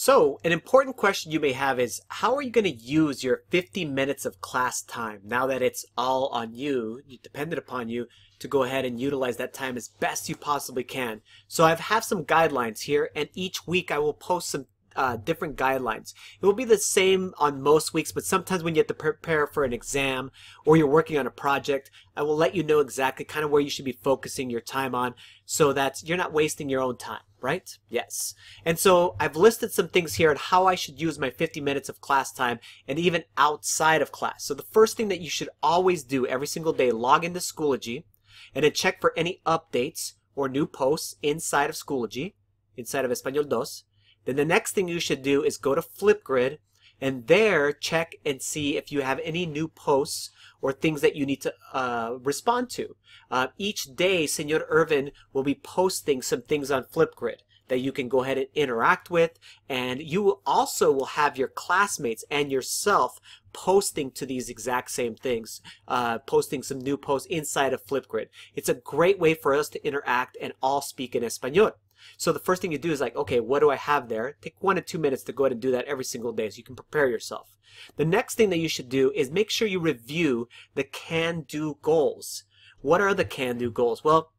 So, an important question you may have is how are you going to use your 50 minutes of class time now that it's all on you, dependent upon you, to go ahead and utilize that time as best you possibly can. So, I have some guidelines here, and each week I will post some uh, different guidelines. It will be the same on most weeks, but sometimes when you have to prepare for an exam or you're working on a project, I will let you know exactly kind of where you should be focusing your time on so that you're not wasting your own time, right? Yes. And so I've listed some things here on how I should use my 50 minutes of class time and even outside of class. So the first thing that you should always do every single day, log into Schoology and then check for any updates or new posts inside of Schoology, inside of Espanol 2. Then the next thing you should do is go to Flipgrid and there check and see if you have any new posts or things that you need to uh, respond to. Uh, each day, Senor Irvin will be posting some things on Flipgrid that you can go ahead and interact with and you also will have your classmates and yourself posting to these exact same things uh, posting some new posts inside of Flipgrid it's a great way for us to interact and all speak in Espanol so the first thing you do is like, okay, what do I have there? Take one to two minutes to go ahead and do that every single day so you can prepare yourself. The next thing that you should do is make sure you review the can-do goals. What are the can-do goals? Well,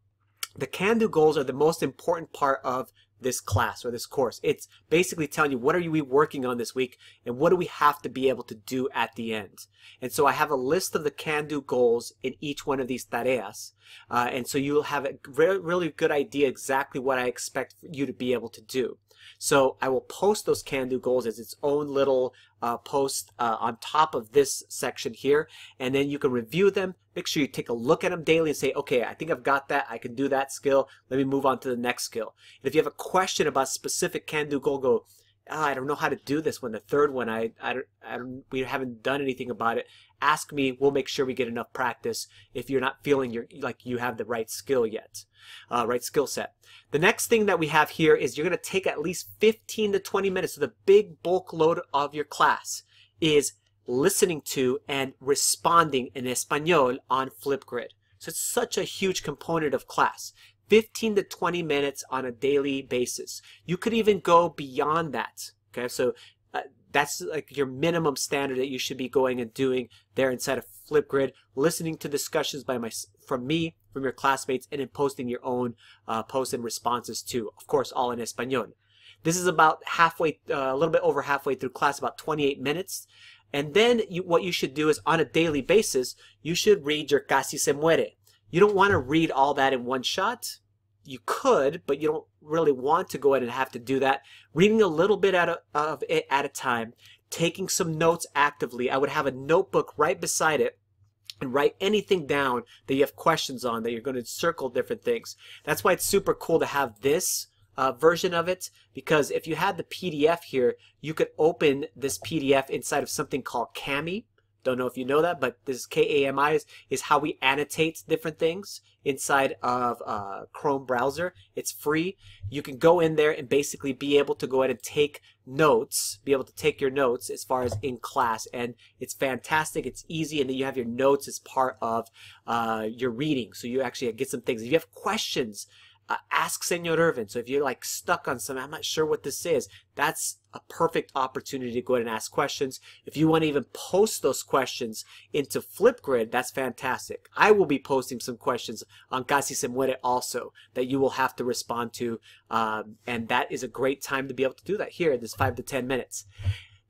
the can-do goals are the most important part of this class or this course. It's basically telling you what are we working on this week and what do we have to be able to do at the end. And so I have a list of the can-do goals in each one of these tareas. Uh, and so you'll have a re really good idea exactly what I expect you to be able to do. So I will post those can-do goals as its own little uh, post uh, on top of this section here. And then you can review them. Make sure you take a look at them daily and say, okay, I think I've got that. I can do that skill. Let me move on to the next skill. And if you have a question about specific can-do goal, go, oh, I don't know how to do this one. The third one, I, I, I don't, we haven't done anything about it. Ask me. We'll make sure we get enough practice if you're not feeling you're, like you have the right skill yet, uh, right skill set. The next thing that we have here is you're going to take at least 15 to 20 minutes. So the big bulk load of your class is listening to and responding in Espanol on Flipgrid. So it's such a huge component of class. 15 to 20 minutes on a daily basis. You could even go beyond that. Okay, so uh, that's like your minimum standard that you should be going and doing there inside of Flipgrid, listening to discussions by my from me, from your classmates, and then posting your own uh, posts and responses too. Of course, all in Espanol. This is about halfway, uh, a little bit over halfway through class, about 28 minutes. And then you, what you should do is on a daily basis, you should read your Casi se muere. You don't want to read all that in one shot. You could, but you don't really want to go ahead and have to do that. Reading a little bit out a, of it at a time, taking some notes actively. I would have a notebook right beside it and write anything down that you have questions on that you're going to circle different things. That's why it's super cool to have this uh, version of it because if you had the PDF here, you could open this PDF inside of something called Kami don't know if you know that, but this KAMI is, is how we annotate different things inside of uh, Chrome browser. It's free. You can go in there and basically be able to go ahead and take notes, be able to take your notes as far as in class. And it's fantastic. It's easy. And then you have your notes as part of uh, your reading. So you actually get some things. If you have questions, uh, ask Senor Irvin. So if you're like stuck on something, I'm not sure what this is, that's a perfect opportunity to go ahead and ask questions. If you want to even post those questions into Flipgrid, that's fantastic. I will be posting some questions on Casi Se Muere also that you will have to respond to. Um, and that is a great time to be able to do that here, in this 5 to 10 minutes.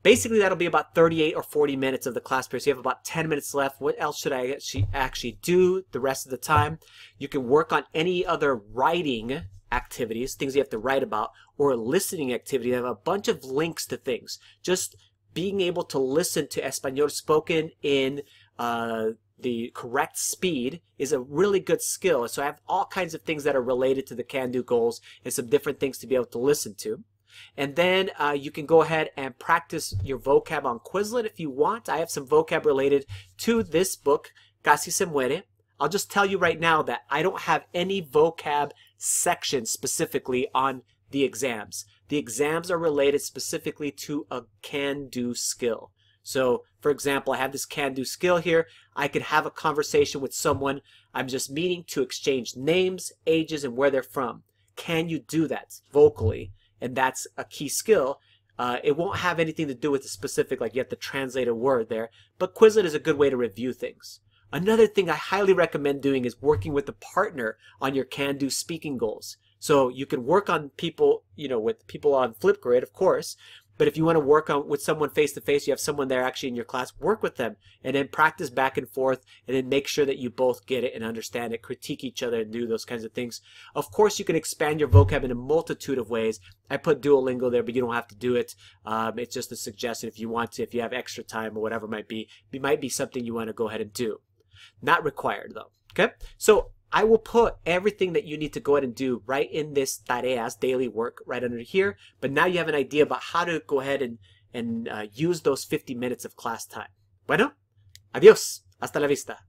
Basically, that'll be about 38 or 40 minutes of the class period. So you have about 10 minutes left. What else should I actually do the rest of the time? You can work on any other writing activities, things you have to write about, or listening activity. I have a bunch of links to things. Just being able to listen to Espanol spoken in uh, the correct speed is a really good skill. So I have all kinds of things that are related to the can-do goals and some different things to be able to listen to. And then uh, you can go ahead and practice your vocab on Quizlet if you want. I have some vocab related to this book, Casi se muere. I'll just tell you right now that I don't have any vocab section specifically on the exams. The exams are related specifically to a can-do skill. So, for example, I have this can-do skill here. I could have a conversation with someone I'm just meeting to exchange names, ages, and where they're from. Can you do that vocally? And that's a key skill. Uh, it won't have anything to do with the specific, like you have to translate a word there, but Quizlet is a good way to review things. Another thing I highly recommend doing is working with a partner on your can-do speaking goals. So you can work on people, you know, with people on Flipgrid, of course, but if you want to work on with someone face to face, you have someone there actually in your class, work with them and then practice back and forth and then make sure that you both get it and understand it, critique each other and do those kinds of things. Of course, you can expand your vocab in a multitude of ways. I put Duolingo there, but you don't have to do it. Um, it's just a suggestion if you want to, if you have extra time or whatever it might be. It might be something you want to go ahead and do. Not required though. Okay. So I will put everything that you need to go ahead and do right in this tareas, daily work, right under here. But now you have an idea about how to go ahead and, and uh, use those 50 minutes of class time. Bueno, adiós. Hasta la vista.